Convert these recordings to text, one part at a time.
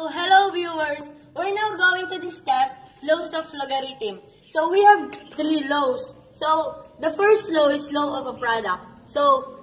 So, hello viewers! We're now going to discuss laws of logarithm. So, we have three laws. So, the first law is law of a product. So,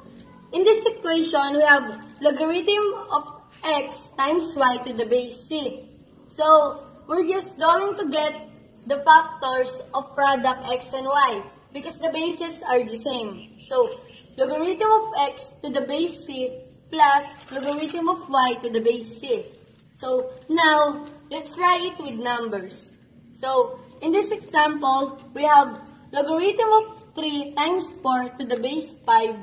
in this equation, we have logarithm of x times y to the base c. So, we're just going to get the factors of product x and y because the bases are the same. So, logarithm of x to the base c plus logarithm of y to the base c. So, now, let's try it with numbers. So, in this example, we have logarithm of 3 times 4 to the base 5.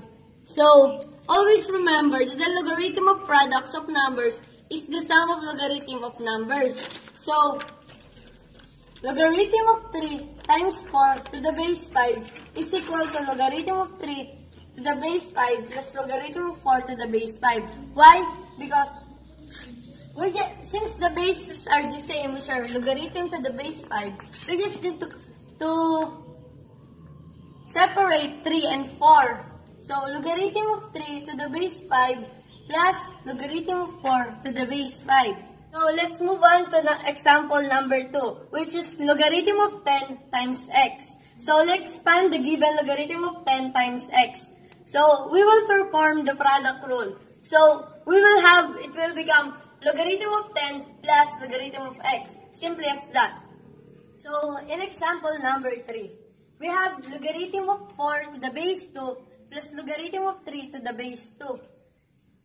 So, always remember that the logarithm of products of numbers is the sum of logarithm of numbers. So, logarithm of 3 times 4 to the base 5 is equal to logarithm of 3 to the base 5 plus logarithm of 4 to the base 5. Why? Because we get, since the bases are the same, which are logarithm to the base 5, we just need to, to separate 3 and 4. So, logarithm of 3 to the base 5 plus logarithm of 4 to the base 5. So, let's move on to the example number 2, which is logarithm of 10 times x. So, let's expand the given logarithm of 10 times x. So, we will perform the product rule. So, we will have, it will become logarithm of 10 plus logarithm of x. Simply as that. So, in example number 3, we have logarithm of 4 to the base 2 plus logarithm of 3 to the base 2.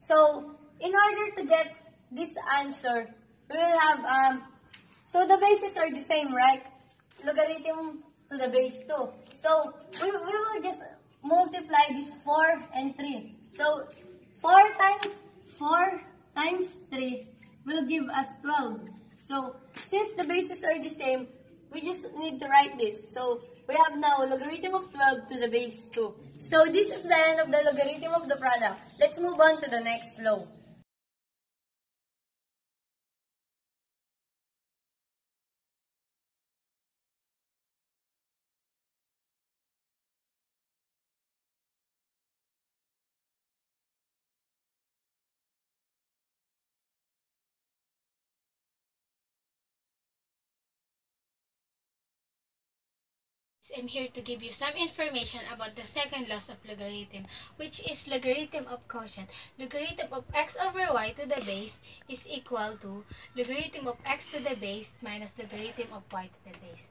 So, in order to get this answer, we will have, um, so the bases are the same, right? Logarithm to the base 2. So, we, we will just multiply this 4 and 3. So, 4 times 4 times 3 will give us 12. So, since the bases are the same, we just need to write this. So, we have now logarithm of 12 to the base 2. So, this is the end of the logarithm of the product. Let's move on to the next law. I'm here to give you some information about the second law of logarithm, which is logarithm of quotient. Logarithm of x over y to the base is equal to logarithm of x to the base minus logarithm of y to the base.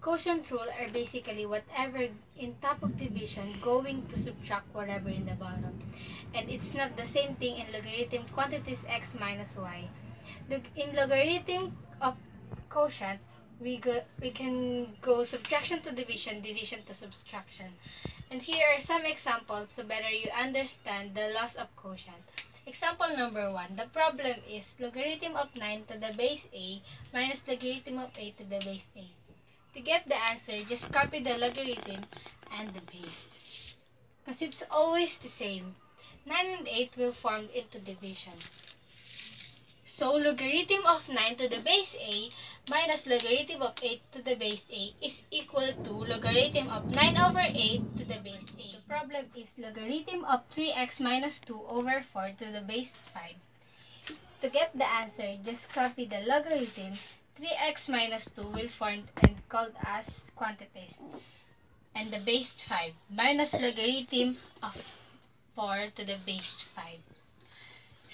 Quotient rule are basically whatever in top of division going to subtract whatever in the bottom. And it's not the same thing in logarithm quantities x minus y. In logarithm of quotient, we go we can go subtraction to division, division to subtraction. And here are some examples to better you understand the laws of quotient. Example number 1. The problem is logarithm of 9 to the base a minus logarithm of 8 to the base a. To get the answer, just copy the logarithm and the base. Because it's always the same. 9 and 8 will form into division. So, logarithm of 9 to the base a minus logarithm of 8 to the base a is equal to logarithm of 9 over 8 to the base a. The problem is logarithm of 3x minus 2 over 4 to the base 5. To get the answer, just copy the logarithm. 3x minus 2 will form and called as quantities. And the base 5 minus logarithm of 4 to the base 5.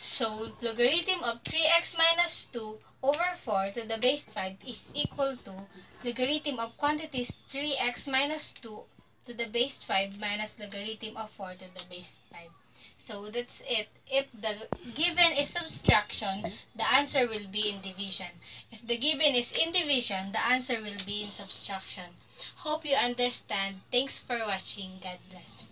So, logarithm of 3x minus 2 over 4 to the base 5 is equal to logarithm of quantities 3x minus 2 to the base 5 minus logarithm of 4 to the base 5. So, that's it. If the given is subtraction, the answer will be in division. If the given is in division, the answer will be in subtraction. Hope you understand. Thanks for watching. God bless.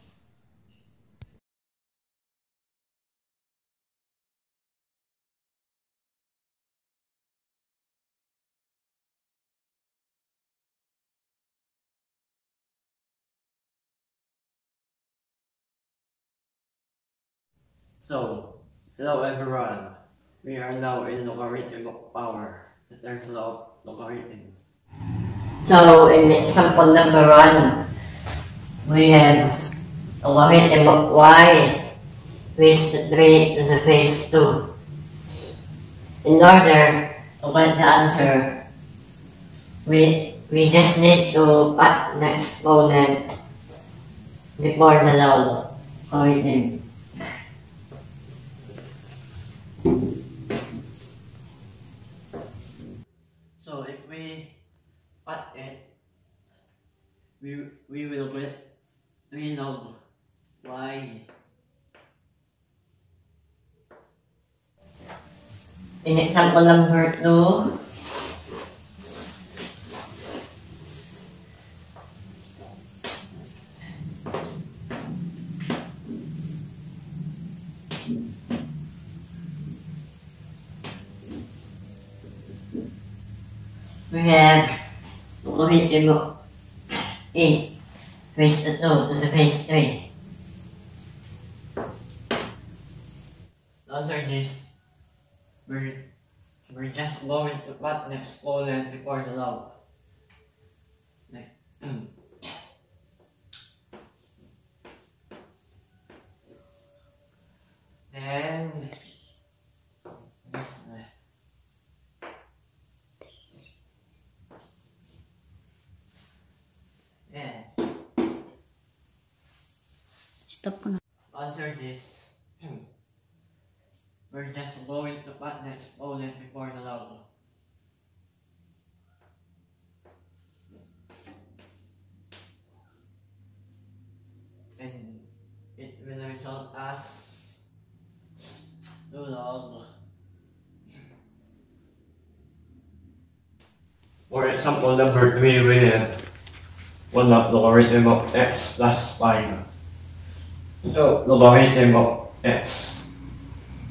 So, hello everyone. We are now in logarithm of power. There's of logarithm. So in example number one, we have logarithm of y with 3 to the base 2. in order to get the answer, we, we just need to put the exponent before the logarithm. So if we put it, we, we will get 3 log y. In example number two, we have logarithm of e raised to 2 to the base 3. Answer this. We're, we're just going to put the exponent before the log. Like, um, then this way. Yeah. Stop. Answer this. We're just going to put the exponent before the log. And it will result as 2 log. For example, number 3 we have 1 log logarithm of x plus 5. So, logarithm of x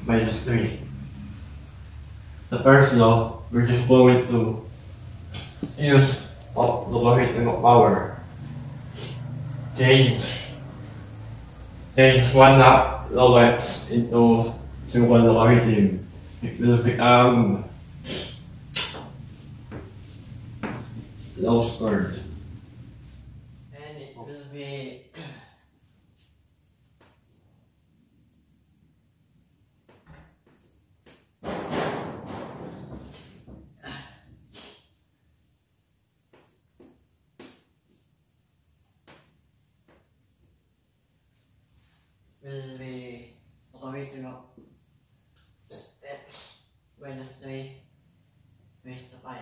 minus 3. The first law, we're just going to use of logarithm of power. Change change 1 log log x into 2 1 logarithm. It will become log squared. And it will be will be logarithm of x minus 3 raised to 5.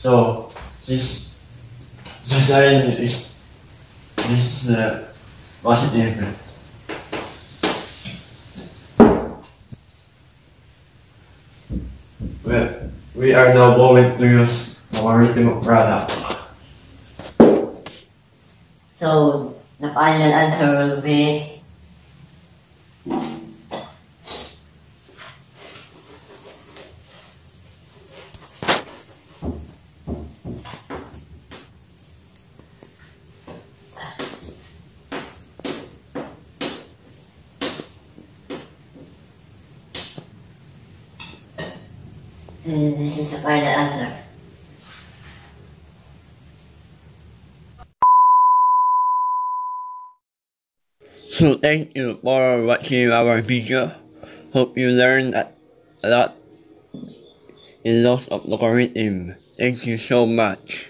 So this line is this is uh, positive. Well, we are now going to use logarithm of product. So the final answer will be And this is the final answer. So thank you for watching our video. Hope you learned a lot in lots of logarithm. Thank you so much.